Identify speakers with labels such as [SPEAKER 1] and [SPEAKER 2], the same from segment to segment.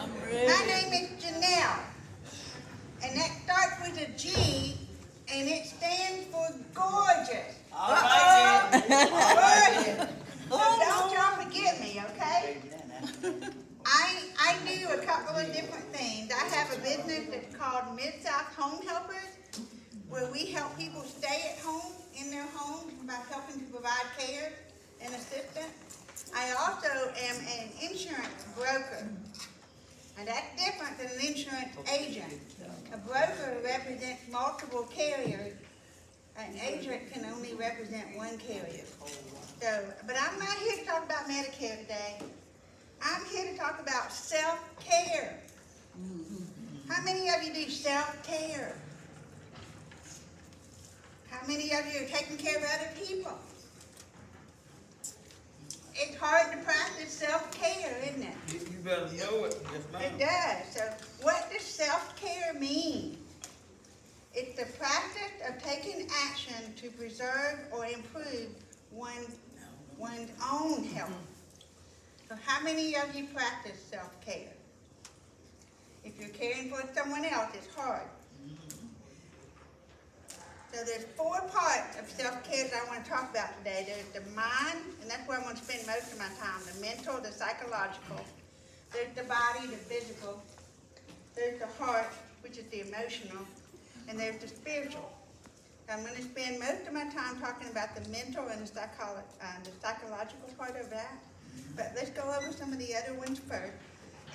[SPEAKER 1] My name is Genell, and that starts with a G, and it stands for gorgeous.
[SPEAKER 2] All right
[SPEAKER 1] Gorgeous. So
[SPEAKER 2] Oh,
[SPEAKER 1] don't y'all forget me, okay? I, I do a couple of different things. I have a business that's called Mid-South Home Helpers, where we help people stay at home in their homes by helping to provide care and assistance. I also am an insurance broker, and that's different than an insurance agent. A broker represents multiple carriers, an agent can only represent one carrier. So, but I'm not here to talk about Medicare today. I'm here to talk about self-care. How many of you do self-care? How many of you are taking care of other people? It's hard to practice self-care, isn't it?
[SPEAKER 3] You you better know it, yes
[SPEAKER 1] It does. So what does self-care mean? It's the practice of taking action to preserve or improve one's, one's own mm-hmm. health. So how many of you practice self-care? If you're caring for someone else, it's hard. So there's four parts of self-care that I want to talk about today. There's the mind, and that's where I'm going to spend most of my time, the mental, the psychological. There's the body, the physical. There's the heart, which is the emotional. And there's the spiritual. I'm going to spend most of my time talking about the mental and the, psycholo- uh, the psychological part of that. But let's go over some of the other ones first.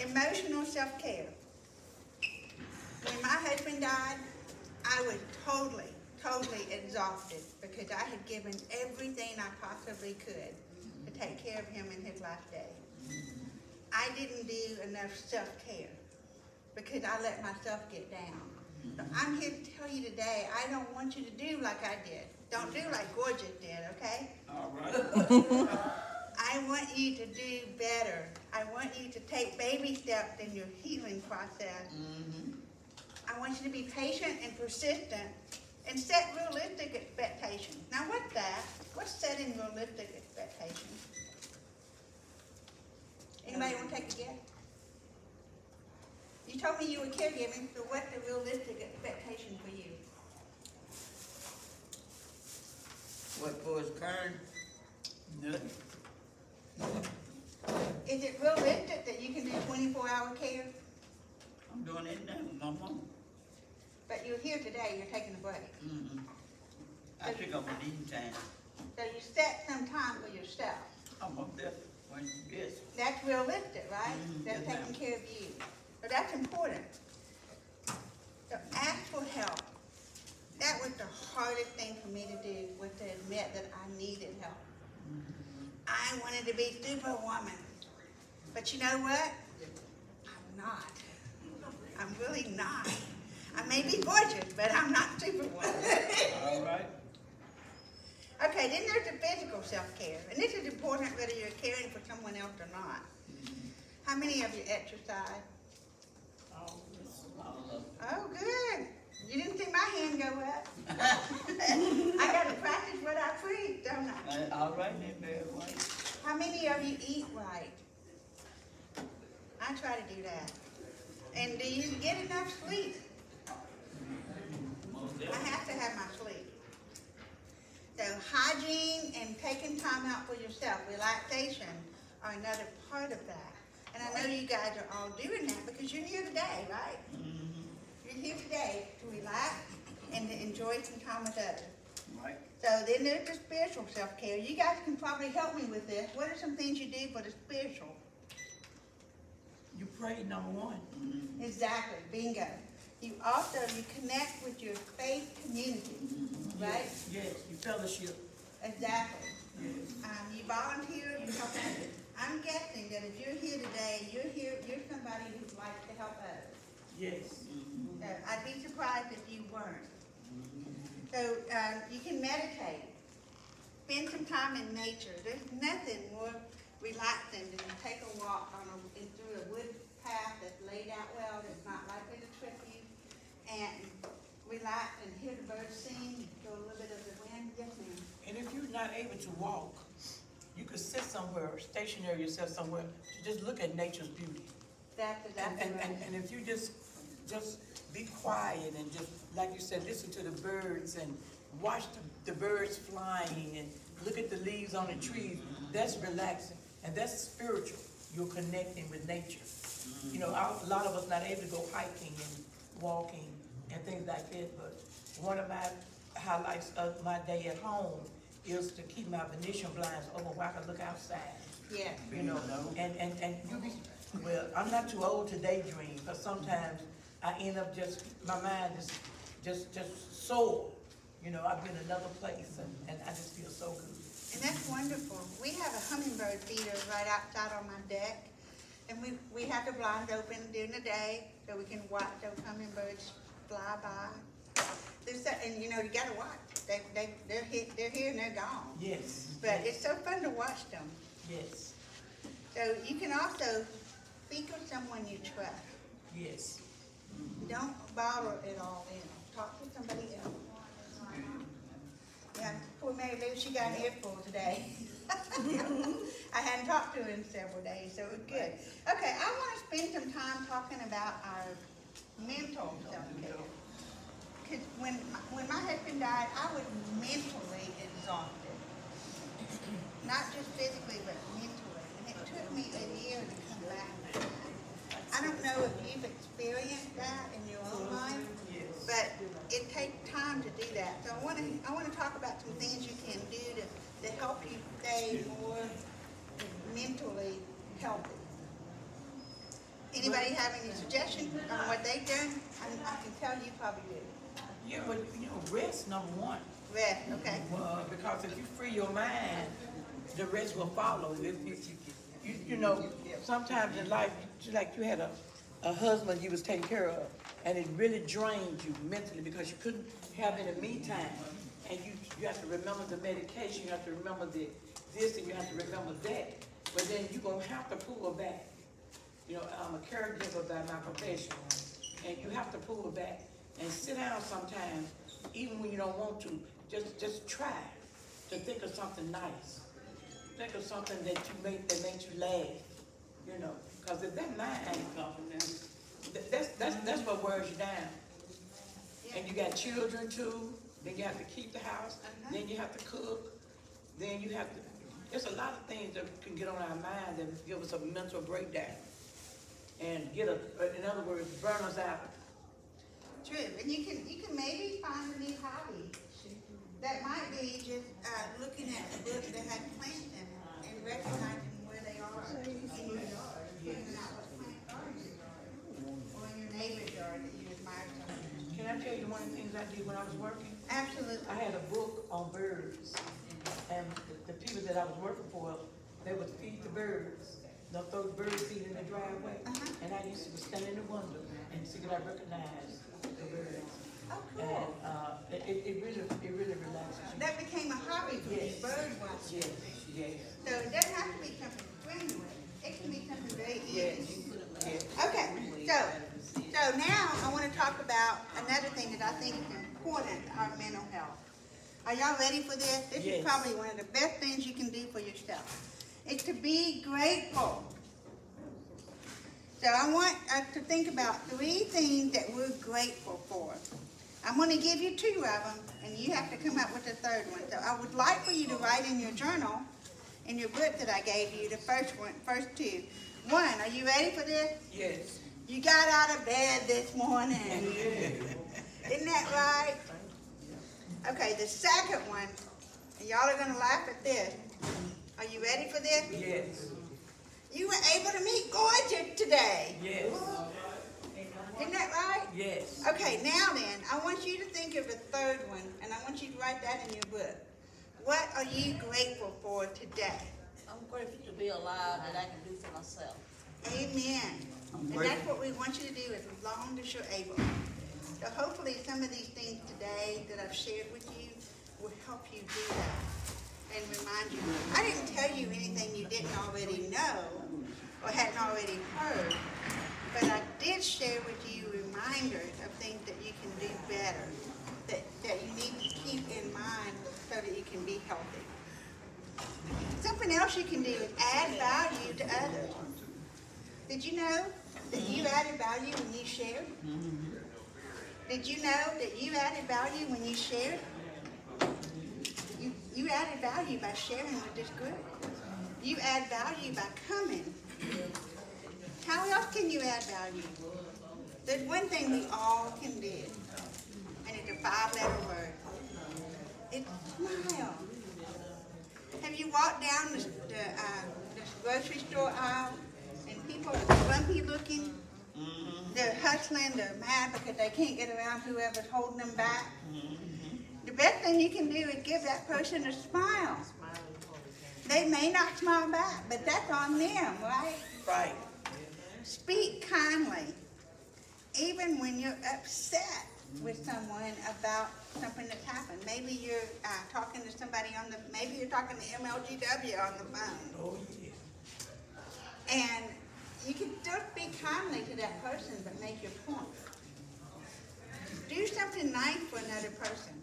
[SPEAKER 1] Emotional self-care. When my husband died, I was totally, totally exhausted because I had given everything I possibly could to take care of him in his last days. I didn't do enough self-care because I let myself get down. So I'm here to tell you today, I don't want you to do like I did. Don't do like Gorgeous did, okay?
[SPEAKER 3] All right.
[SPEAKER 1] I want you to do better. I want you to take baby steps in your healing process. Mm-hmm. I want you to be patient and persistent and set realistic expectations. Now, what's that? What's setting realistic expectations? Anybody want to take a guess? You told me you were caregiving, so what's the realistic expectation for you?
[SPEAKER 3] What for his current?
[SPEAKER 2] Nothing.
[SPEAKER 1] Is it realistic that you can do twenty-four hour care?
[SPEAKER 2] I'm doing it now with my mom.
[SPEAKER 1] You're here today, you're taking a break.
[SPEAKER 2] Mm-hmm. I took up a eating time.
[SPEAKER 1] So you set some time for yourself.
[SPEAKER 2] I'm up there when, yes.
[SPEAKER 1] That's realistic, right?
[SPEAKER 2] Mhm,
[SPEAKER 1] That's
[SPEAKER 2] yes,
[SPEAKER 1] taking care of you. So that's important. So ask for help. That was the hardest thing for me to do, was to admit that I needed help. I wanted to be superwoman. But you know what? I'm not. I'm really not. I may be gorgeous, but I'm not superwoman.
[SPEAKER 2] All right.
[SPEAKER 1] Okay, then there's the physical self-care, and this is important whether you're caring for someone else or not. How many of you exercise?
[SPEAKER 2] All of
[SPEAKER 1] Oh, good. You didn't see my hand go up. I gotta practice what I preach, don't I?
[SPEAKER 2] Uh, All right then, very well.
[SPEAKER 1] How many of you eat right? I try to do that. And do you get enough sleep? I have to have my sleep. So hygiene and taking time out for yourself, relaxation are another part of that. And I know you guys are all doing that because you're here today, right?
[SPEAKER 2] Mhm.
[SPEAKER 1] You're here today to relax and to enjoy some time with others.
[SPEAKER 2] Right.
[SPEAKER 1] So then there's the spiritual self-care. You guys can probably help me with this. What are some things you do for the spiritual?
[SPEAKER 4] You pray, number one.
[SPEAKER 1] Exactly, bingo. You also, you connect with your faith community, right?
[SPEAKER 4] Yes, you fellowship.
[SPEAKER 1] Exactly.
[SPEAKER 4] Yes.
[SPEAKER 1] Um, you volunteer, you help others. I'm guessing that if you're here today, you're here, you're somebody who likes to help others.
[SPEAKER 4] Yes.
[SPEAKER 2] Mhm.
[SPEAKER 1] So I'd be surprised if you weren't. So, um, you can meditate. Spend some time in nature. There's nothing more relaxing than to take a walk on a, through a wood path that's laid out well, that's not likely to and relax and hear the birds sing, feel a little bit of the wind. Yes, ma'am.
[SPEAKER 4] And if you're not able to walk, you could sit somewhere, stationary yourself somewhere, to just look at nature's beauty.
[SPEAKER 1] That's
[SPEAKER 4] And,
[SPEAKER 1] exactly
[SPEAKER 4] and, and,
[SPEAKER 1] right.
[SPEAKER 4] and if you just, just be quiet and just, like you said, listen to the birds and watch the, the birds flying and look at the leaves on the trees, that's relaxing and that's spiritual. You're connecting with nature. You know, a lot of us not able to go hiking and walking and things like that, but one of my highlights of my day at home is to keep my Venetian blinds open where I can look outside
[SPEAKER 1] Yeah,
[SPEAKER 4] you know, and, and, and you be, well, I'm not too old to daydream, but sometimes I end up just, my mind is just, just sore. You know, I've been another place and, and I just feel so good.
[SPEAKER 1] and that's wonderful. We have a hummingbird feeder right outside on my deck. And we, we have the blinds open during the day so we can watch those hummingbirds fly by. There's, so- and you know, you gotta watch. They, they, they're here, they're here and they're gone.
[SPEAKER 4] Yes.
[SPEAKER 1] But it's so fun to watch them.
[SPEAKER 4] Yes,
[SPEAKER 1] So you can also speak with someone you trust.
[SPEAKER 4] yes.
[SPEAKER 1] Don't bottle it all in. Talk to somebody else. Yeah, poor Mary Lou, she got an earful today. I hadn't talked to her in several days, so it was good. Okay, I want to spend some time talking about our mental self-care. Because when, when my husband died, I was mentally exhausted. Not just physically, but mentally. And it took me a year to come back. I don't know if you've experienced that in your own mm-hmm. life, but it takes time to do that. So I want to, I want to talk about some things you can do to, to help you stay more mentally healthy. Anybody have any suggestions on what they've done? I, I can tell you probably did.
[SPEAKER 4] Yeah, but, you know, rest number one.
[SPEAKER 1] Rest, okay?
[SPEAKER 4] Uh, because if you free your mind, the rest will follow. If you, you, you know, sometimes in life, like you had a, a husband you was taking care of, and it really drained you mentally because you couldn't have any me time. And you, you have to remember the medication, you have to remember the, this, and you have to remember that. But then you're gonna have to pull back. You know, I'm a caregiver by my profession, and you have to pull it back and sit down sometimes, even when you don't want to, just, just try to think of something nice. Think of something that you make, that makes you laugh, you know, cause if that mind ain't coming, then, that's, that's, that's what wears you down. And you got children too, then you have to keep the house, uh-huh. then you have to cook, then you have to, there's a lot of things that can get on our mind that give us a mental breakdown. And get a, in other words, burn us out.
[SPEAKER 1] True, and you can, you can maybe find a new hobby. That might be just, uh, looking at the books that had plants in it and recognizing where they are in your yard. Figuring out what plants are in your yard, or in your neighbor's yard that you admire so much.
[SPEAKER 4] Can I tell you one of the things I did when I was working?
[SPEAKER 1] Absolutely.
[SPEAKER 4] I had a book on birds, and the, the people that I was working for, they would feed the birds. They'll throw the bird seed in the driveway,
[SPEAKER 1] Uh-huh.
[SPEAKER 4] and I used to stand in the window and see that I recognized the birds.
[SPEAKER 1] Oh,
[SPEAKER 4] And,
[SPEAKER 1] cool.
[SPEAKER 4] uh, it, it really, it really relaxes you.
[SPEAKER 1] That became a hobby for you,
[SPEAKER 4] Yes.
[SPEAKER 1] bird watching.
[SPEAKER 4] Yes, yes,
[SPEAKER 1] So it doesn't have to be something strenuous, it can be something very easy.
[SPEAKER 4] yes.
[SPEAKER 1] Okay, so, so now I wanna talk about another thing that I think is important, our mental health. Are y'all ready for this? This is probably one of the best things you can do for yourself. Is to be grateful. So I want us to think about three things that we're grateful for. I'm gonna give you two of them, and you have to come up with a third one. So I would like for you to write in your journal, in your book that I gave you, the first one, first two. One, are you ready for this?
[SPEAKER 4] Yes.
[SPEAKER 1] You got out of bed this morning. Isn't that right? Okay, the second one, y'all are gonna laugh at this. Are you ready for this?
[SPEAKER 4] Yes,
[SPEAKER 1] You were able to meet Gorgeous today.
[SPEAKER 4] yes,
[SPEAKER 1] Isn't that right?
[SPEAKER 4] yes.
[SPEAKER 1] Okay, now then, I want you to think of a third one, and I want you to write that in your book. What are you grateful for today?
[SPEAKER 5] I'm grateful to be alive that I can do for myself.
[SPEAKER 1] Amen. And that's what we want you to do as long as you're able. So hopefully some of these things today that I've shared with you will help you do that and remind you. I didn't tell you anything you didn't already know or hadn't already heard, but I did share with you reminders of things that you can do better, that, that you need to keep in mind so that you can be healthy. Something else you can do is add value to others. Did you know that you added value when you shared? Did you know that you added value when you shared? You, added value by sharing with this group. You add value by coming. How else can you add value? There's one thing we all can do, and it's a five-letter word. It's smile. Have you walked down the, the, uh, the grocery store aisle and people are grumpy looking? They're hustling, they're mad because they can't get around whoever's holding them back. The best thing you can do is give that person a smile. They may not smile back, but that's on them, right?
[SPEAKER 4] Right.
[SPEAKER 1] Speak kindly, even when you're upset with someone about something that's happened. Maybe you're uh, talking to somebody on the, maybe you're talking to MLGW on the phone.
[SPEAKER 4] Oh, yeah.
[SPEAKER 1] And you can still speak kindly to that person, but make your point. Do something nice for another person.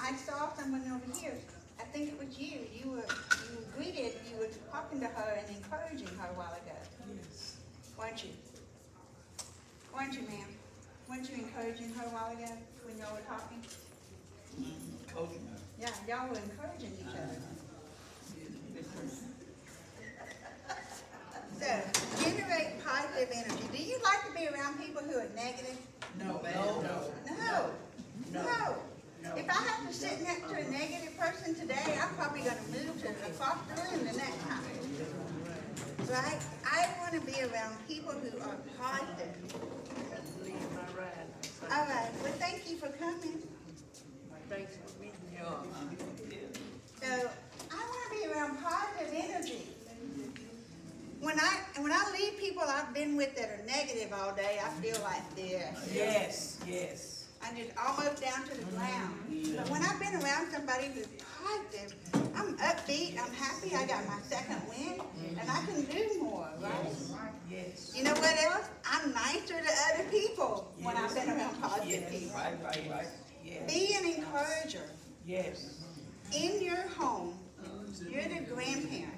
[SPEAKER 1] I saw someone over here, I think it was you, you were, you were greeted, you were talking to her and encouraging her a while ago,
[SPEAKER 4] Yes.
[SPEAKER 1] weren't you? Weren't you, ma'am? Weren't you encouraging her a while ago when y'all were talking?
[SPEAKER 3] Coaching.
[SPEAKER 1] Yeah, y'all were encouraging each other. Uh-huh. So, generate positive energy. Do you like to be around people who are negative?
[SPEAKER 4] No, no,
[SPEAKER 1] No. No. If I have to sit next to a negative person today, I'm probably gonna move to the room the next time. Right? I wanna be around people who are positive. All right, well, thank you for coming. Thanks for meeting you all. So, I wanna be around positive energy. When I, when I leave people I've been with that are negative all day, I feel like this.
[SPEAKER 4] Yes, yes.
[SPEAKER 1] I just almost down to the ground. But when I've been around somebody who's positive, I'm upbeat, I'm happy, I got my second win, and I can do more, right?
[SPEAKER 4] Yes.
[SPEAKER 1] You know what else? I'm nicer to other people when I've been around positive
[SPEAKER 4] Yes.
[SPEAKER 1] people.
[SPEAKER 3] Right, right, right.
[SPEAKER 4] Yes.
[SPEAKER 1] Be an encourager.
[SPEAKER 4] Yes.
[SPEAKER 1] In your home, you're the grandparent.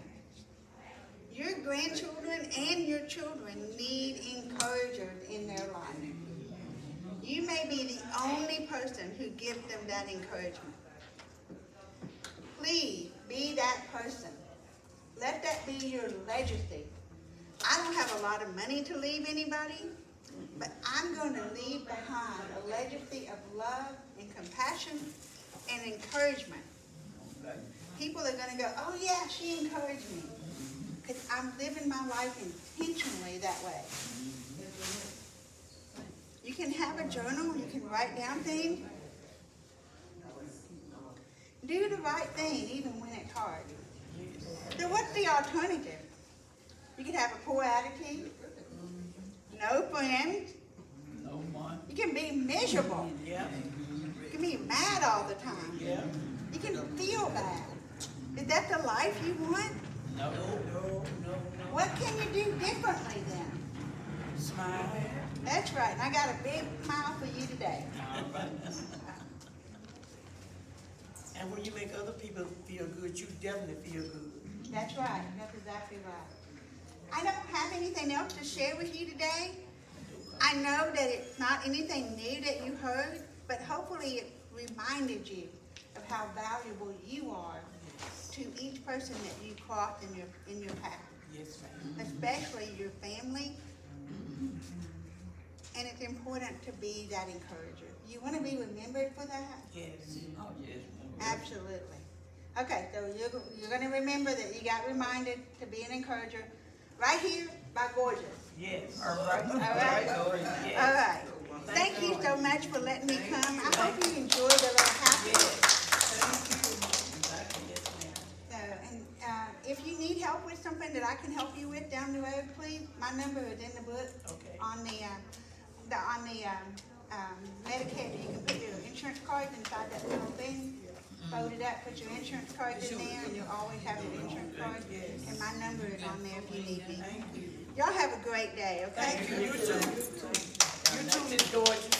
[SPEAKER 1] Your grandchildren and your children need encouragers in their may be the only person who gives them that encouragement. Please be that person. Let that be your legacy. I don't have a lot of money to leave anybody, but I'm going to leave behind a legacy of love and compassion and encouragement. People are going to go, oh yeah, she encouraged me. Because I'm living my life intentionally that way. You can have a journal, you can write down things. Do the right thing even when it's hard. So what's the alternative? You could have a poor attitude, no friends,
[SPEAKER 2] No one.
[SPEAKER 1] you can be miserable,
[SPEAKER 4] Yeah,
[SPEAKER 1] you can be mad all the time,
[SPEAKER 4] yeah.
[SPEAKER 1] you can feel bad. Is that the life you want?
[SPEAKER 2] No.
[SPEAKER 4] No, no, no.
[SPEAKER 1] What can you do differently then?
[SPEAKER 4] Smile.
[SPEAKER 1] That's right, and I got a big smile for you today.
[SPEAKER 2] All right.
[SPEAKER 4] And when you make other people feel good, you definitely feel good.
[SPEAKER 1] That's right, that's exactly right. I don't have anything else to share with you today. I know that it's not anything new that you heard, but hopefully it reminded you of how valuable you are to each person that you cross in your, in your path,
[SPEAKER 4] Yes, ma'am.
[SPEAKER 1] especially your family. And it's important to be that encourager. You want to be remembered for that?
[SPEAKER 4] Yes.
[SPEAKER 2] Oh, yes.
[SPEAKER 1] Absolutely. Okay, so you're, you're gonna remember that you got reminded to be an encourager right here by Gorgeous.
[SPEAKER 4] Yes.
[SPEAKER 3] All right.
[SPEAKER 1] All right? All
[SPEAKER 4] Yes.
[SPEAKER 1] right. Thank you so much for letting me come. I hope you enjoyed the little happy.
[SPEAKER 4] Yes, ma'am.
[SPEAKER 1] So, and, uh, if you need help with something that I can help you with down the road, please, my number is in the book.
[SPEAKER 4] Okay.
[SPEAKER 1] On the, uh, the, on the, um, um, Medicare, you can put your insurance cards inside that little thing. Fold it up, put your insurance cards in there, and you'll always have your insurance card. And my number is on there if you need me.
[SPEAKER 4] You.
[SPEAKER 1] Y'all have a great day, okay?
[SPEAKER 4] Thank you. You too. You too, Miss George.